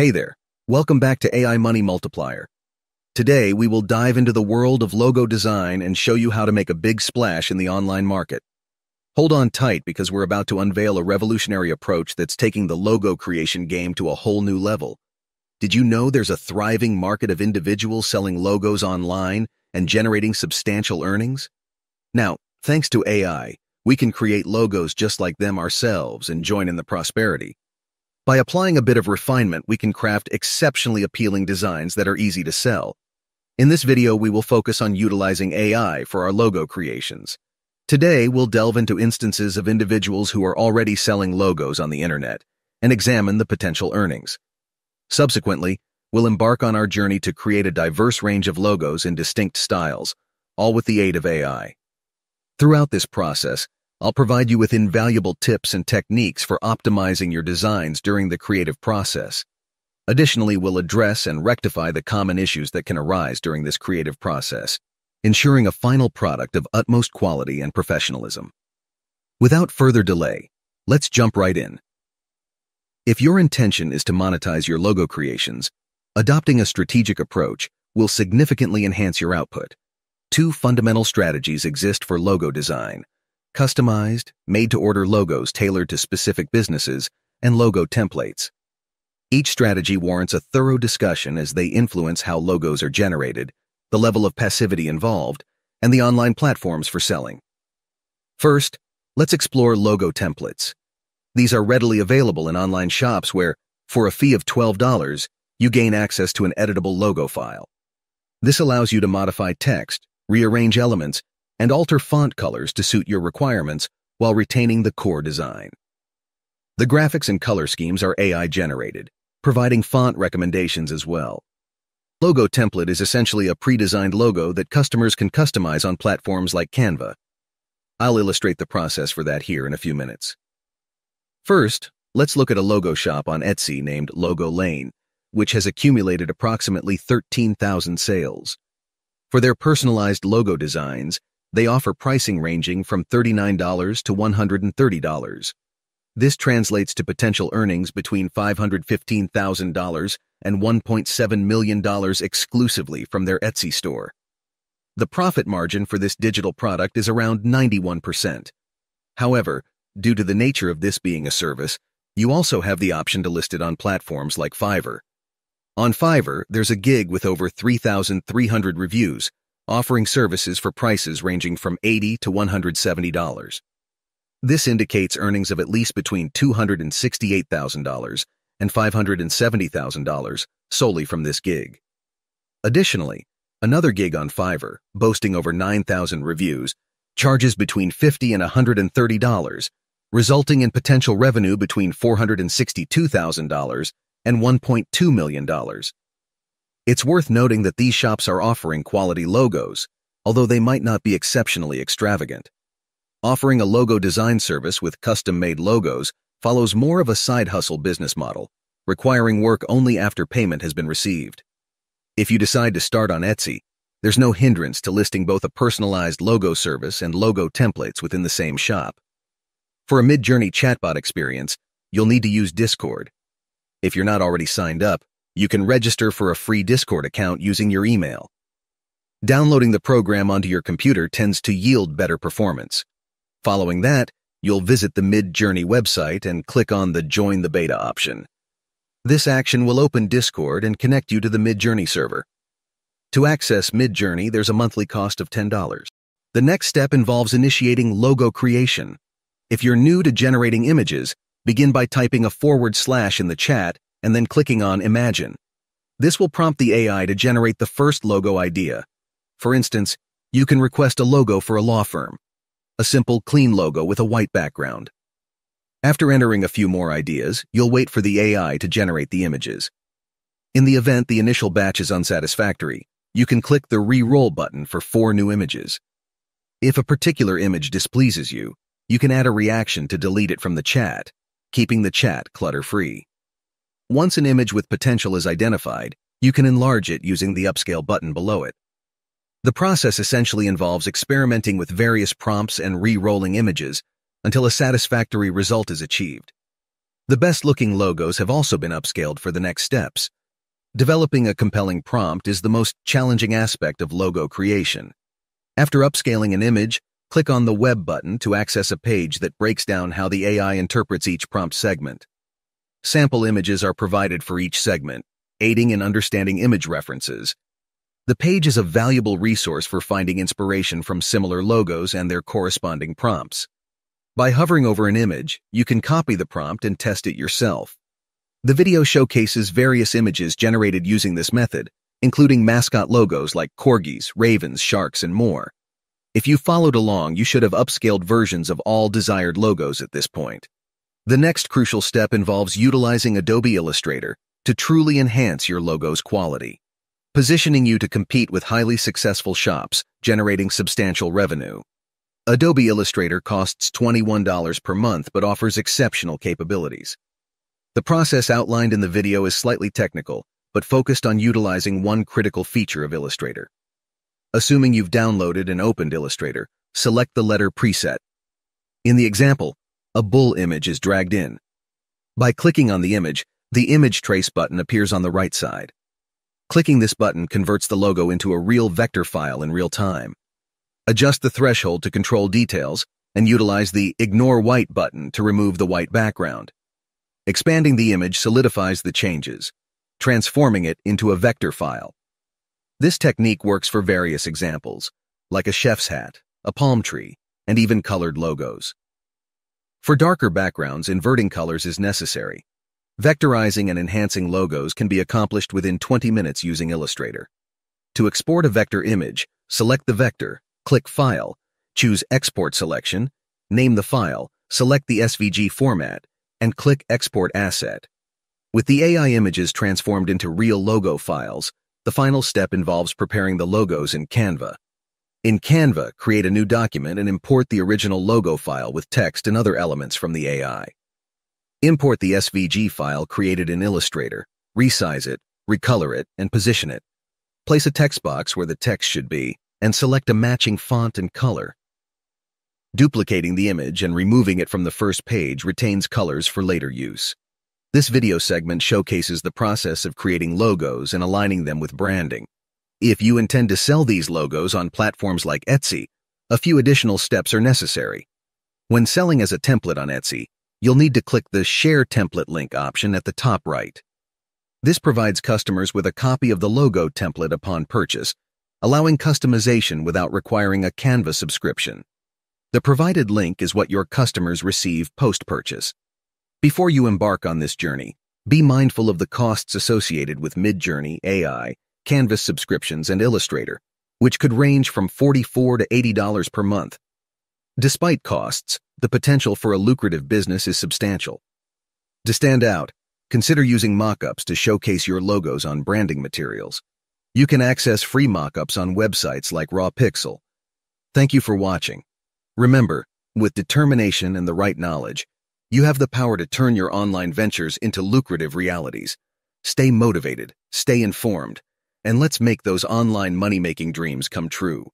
Hey there, welcome back to AI Money Multiplier. Today, we will dive into the world of logo design and show you how to make a big splash in the online market. Hold on tight because we're about to unveil a revolutionary approach that's taking the logo creation game to a whole new level. Did you know there's a thriving market of individuals selling logos online and generating substantial earnings? Now, thanks to AI, we can create logos just like them ourselves and join in the prosperity. By applying a bit of refinement, we can craft exceptionally appealing designs that are easy to sell. In this video, we will focus on utilizing AI for our logo creations. Today, we'll delve into instances of individuals who are already selling logos on the internet and examine the potential earnings. Subsequently, we'll embark on our journey to create a diverse range of logos in distinct styles, all with the aid of AI. Throughout this process, I'll provide you with invaluable tips and techniques for optimizing your designs during the creative process. Additionally, we'll address and rectify the common issues that can arise during this creative process, ensuring a final product of utmost quality and professionalism. Without further delay, let's jump right in. If your intention is to monetize your logo creations, adopting a strategic approach will significantly enhance your output. Two fundamental strategies exist for logo design customized, made-to-order logos tailored to specific businesses, and logo templates. Each strategy warrants a thorough discussion as they influence how logos are generated, the level of passivity involved, and the online platforms for selling. First, let's explore logo templates. These are readily available in online shops where, for a fee of $12, you gain access to an editable logo file. This allows you to modify text, rearrange elements, and alter font colors to suit your requirements while retaining the core design. The graphics and color schemes are AI generated, providing font recommendations as well. Logo template is essentially a pre-designed logo that customers can customize on platforms like Canva. I'll illustrate the process for that here in a few minutes. First, let's look at a logo shop on Etsy named Logo Lane, which has accumulated approximately 13,000 sales. For their personalized logo designs, they offer pricing ranging from $39 to $130. This translates to potential earnings between $515,000 and $1.7 million exclusively from their Etsy store. The profit margin for this digital product is around 91%. However, due to the nature of this being a service, you also have the option to list it on platforms like Fiverr. On Fiverr, there's a gig with over 3,300 reviews, offering services for prices ranging from $80 to $170. This indicates earnings of at least between $268,000 and $570,000 solely from this gig. Additionally, another gig on Fiverr, boasting over 9,000 reviews, charges between $50 and $130, resulting in potential revenue between $462,000 and $1.2 million. It's worth noting that these shops are offering quality logos, although they might not be exceptionally extravagant. Offering a logo design service with custom-made logos follows more of a side hustle business model, requiring work only after payment has been received. If you decide to start on Etsy, there's no hindrance to listing both a personalized logo service and logo templates within the same shop. For a Midjourney chatbot experience, you'll need to use Discord. If you're not already signed up, you can register for a free Discord account using your email. Downloading the program onto your computer tends to yield better performance. Following that, you'll visit the Midjourney website and click on the Join the Beta option. This action will open Discord and connect you to the Midjourney server. To access Midjourney, there's a monthly cost of $10. The next step involves initiating logo creation. If you're new to generating images, begin by typing a forward slash in the chat and then clicking on Imagine. This will prompt the AI to generate the first logo idea. For instance, you can request a logo for a law firm, a simple, clean logo with a white background. After entering a few more ideas, you'll wait for the AI to generate the images. In the event the initial batch is unsatisfactory, you can click the Re-roll button for four new images. If a particular image displeases you, you can add a reaction to delete it from the chat, keeping the chat clutter-free. Once an image with potential is identified, you can enlarge it using the upscale button below it. The process essentially involves experimenting with various prompts and re-rolling images until a satisfactory result is achieved. The best-looking logos have also been upscaled for the next steps. Developing a compelling prompt is the most challenging aspect of logo creation. After upscaling an image, click on the Web button to access a page that breaks down how the AI interprets each prompt segment. Sample images are provided for each segment, aiding in understanding image references. The page is a valuable resource for finding inspiration from similar logos and their corresponding prompts. By hovering over an image, you can copy the prompt and test it yourself. The video showcases various images generated using this method, including mascot logos like corgis, ravens, sharks, and more. If you followed along, you should have upscaled versions of all desired logos at this point. The next crucial step involves utilizing Adobe Illustrator to truly enhance your logo's quality, positioning you to compete with highly successful shops, generating substantial revenue. Adobe Illustrator costs $21 per month but offers exceptional capabilities. The process outlined in the video is slightly technical, but focused on utilizing one critical feature of Illustrator. Assuming you've downloaded and opened Illustrator, select the letter preset. In the example, a bull image is dragged in. By clicking on the image, the Image Trace button appears on the right side. Clicking this button converts the logo into a real vector file in real time. Adjust the threshold to control details and utilize the Ignore White button to remove the white background. Expanding the image solidifies the changes, transforming it into a vector file. This technique works for various examples, like a chef's hat, a palm tree, and even colored logos. For darker backgrounds, inverting colors is necessary. Vectorizing and enhancing logos can be accomplished within 20 minutes using Illustrator. To export a vector image, select the vector Click File, choose Export Selection, name the file, select the SVG format, and click Export Asset. With the AI images transformed into real logo files, the final step involves preparing the logos in Canva. In Canva, create a new document and import the original logo file with text and other elements from the AI. Import the SVG file created in Illustrator, resize it, recolor it, and position it. Place a text box where the text should be, and select a matching font and color. Duplicating the image and removing it from the first page retains colors for later use. This video segment showcases the process of creating logos and aligning them with branding. If you intend to sell these logos on platforms like Etsy, a few additional steps are necessary. When selling as a template on Etsy, you'll need to click the Share Template link option at the top right. This provides customers with a copy of the logo template upon purchase allowing customization without requiring a Canva subscription. The provided link is what your customers receive post-purchase. Before you embark on this journey, be mindful of the costs associated with Midjourney, AI, Canvas subscriptions, and Illustrator, which could range from 44 to $80 per month. Despite costs, the potential for a lucrative business is substantial. To stand out, consider using mockups to showcase your logos on branding materials. You can access free mockups on websites like RawPixel. Thank you for watching. Remember, with determination and the right knowledge, you have the power to turn your online ventures into lucrative realities. Stay motivated, stay informed, and let's make those online money-making dreams come true.